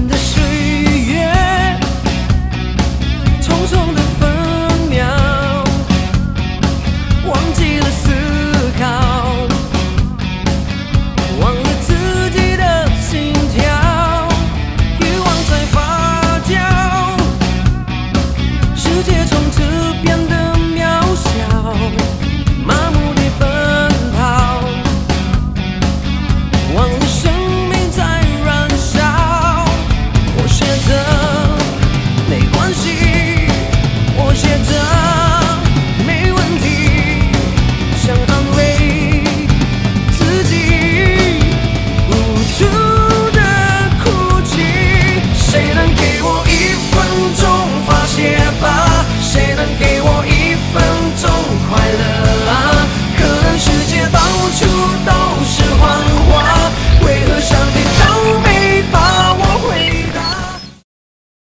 The the